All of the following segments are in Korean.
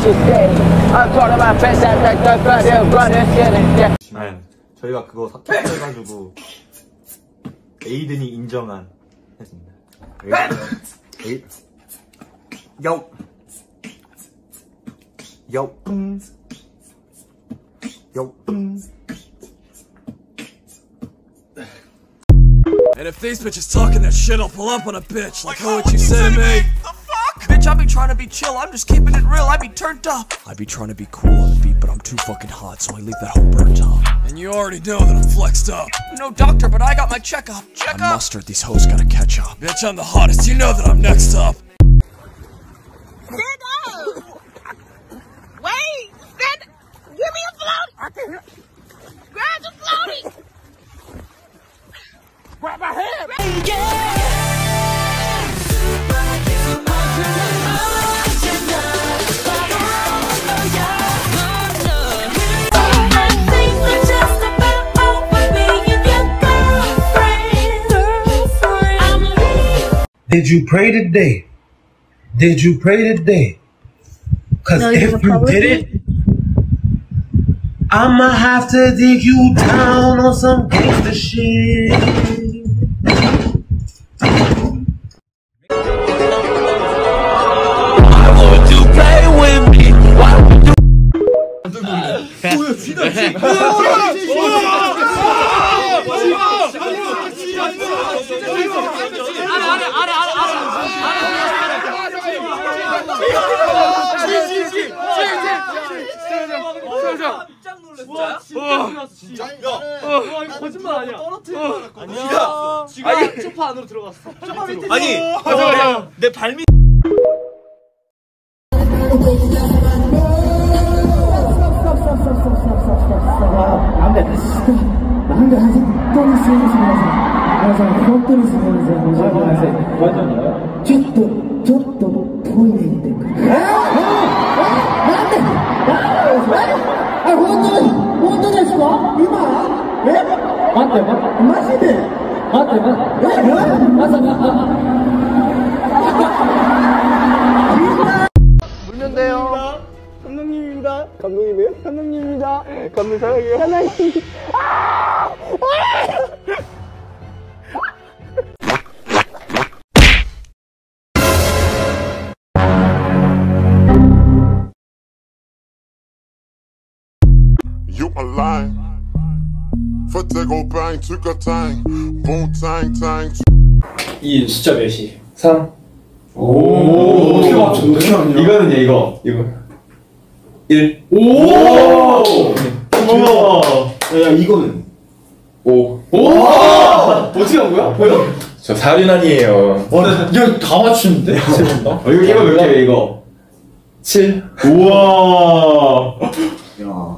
today. I'm part of my best at the brother, brother, yeah. 아니, 저희가 그거 삭제해가지고 에이든이 인정한 했습니다. 에이, 요, 요, 음, 요, 음. And if these bitches talking that shit, I'll pull up on a bitch like how what you say to me. The fuck? Bitch, I be trying to be chill. I'm just keeping it real. I be turned up. I be trying to be cool on the beat, but I'm too fucking hot, so I leave that whole burnt up. And you already know that I'm flexed up. No doctor, but I got my checkup. Check I mustard. These hoes gotta catch up. Bitch, I'm the hottest. You know that I'm next up. Stand up! Wait! Stand Give me a floaty! Grab the floaty! Grab my hand! Did you pray today? Did you pray today? Cause No, if you didn't, I'ma have to dig you down on some gangster shit. 아니, 잠깐만, 내 발밑. 皆さん本当にすいません申し訳ありませんちょっとちょっとトイレ行ってくるえなんでなんでえ本当本当ですか今え待って待ってマジで待って待ってえまさか불면돼요 감독님입니 다. 감독 님? 이에 요? 감독님입니 다. 감독 사랑해 요. 하나님 아! 숫자 몇이? 3 오, 어떻게 맞췄네? 이거는 얘 이거 이거. 1 오! 우와 야, 이거는? 5 오! 어떻게 한 거야? 보여? 저 4륜안이에요. 와, 야, 다 맞추는데? 어, 이거 이거 몇 개예요 이거? 7 우와! 야,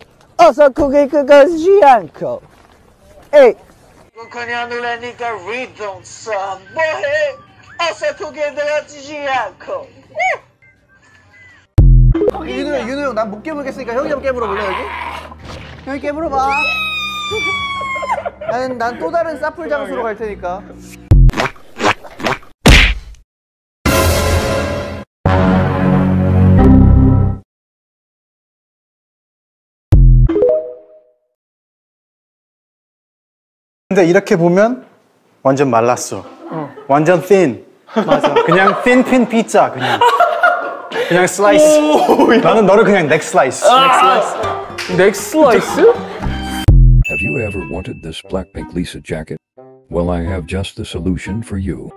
어서 고개 끄덕이지 않고 에이 그냥 네가 리듬 타 뭐해 어서 고개 끄덕이지 않고 형, 윤호 형, 난 못 깨물겠으니까 형이 한번 깨물어 볼래, 여기? 형이 깨물어 봐. 난, 난 또 다른 사풀 장소로 갈 테니까. 근데 이렇게 보면 완전 말랐어. 완전 thin. 맞아. 그냥 thin pin pizza 그냥. 그냥 슬라이스. 나는 너를 그냥 넥 슬라이스. 넥 슬라이스? Have you ever wanted this Blackpink Lisa jacket? Well, I have just the solution for you.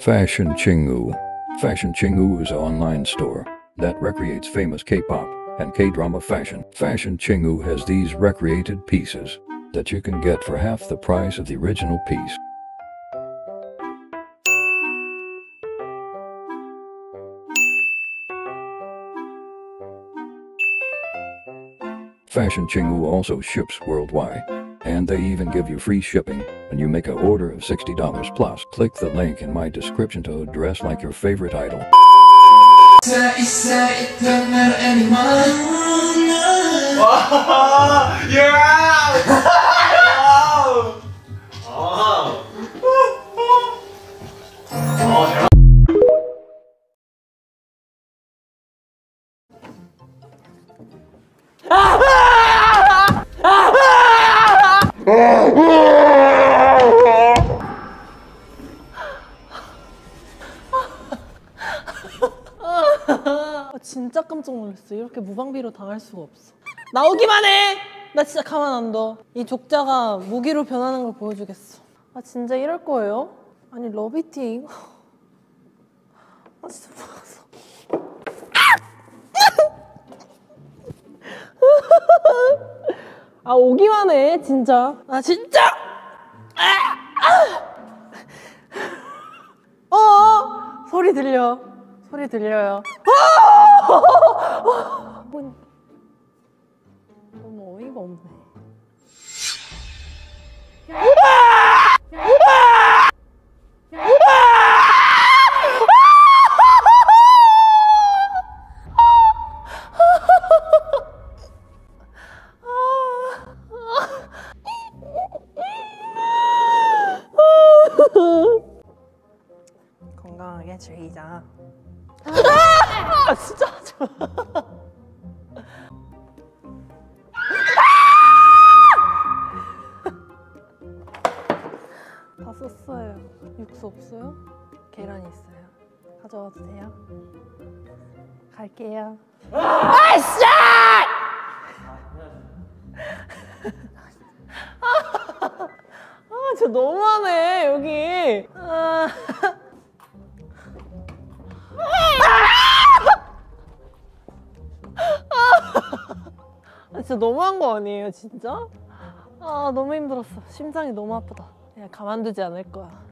Fashion Chingu. Fashion Chingu is an online store that recreates famous K-pop and K-drama fashion. Fashion Chingu has these recreated pieces that you can get for half the price of the original piece. Fashion Chingu also ships worldwide. And they even give you free shipping when you make an order of $60 plus. Click the link in my description to dress like your favorite idol yeah! 진짜 깜짝 놀랐어. 이렇게 무방비로 당할 수가 없어. 나오기만 해! 나 진짜 가만 안 둬. 이 족자가 무기로 변하는 걸 보여주겠어. 아, 진짜 이럴 거예요? 아니, 이거. 아, 진짜 무서워. 아, 오기만 해, 진짜. 아, 진짜! 어, 어! 소리 들려. 소리 들려요. 너무 어이가 없네. 건강하게 즐기자. 아, 진짜 하지 마. 다 썼어요. 육수 없어요? 계란 있어요. 가져와도 돼요? 갈게요. 아이씨! 아, 진짜 너무하네, 여기. 아. 아, 진짜 너무한 거 아니에요, 진짜? 아, 너무 힘들었어. 심장이 너무 아프다. 그냥 가만두지 않을 거야.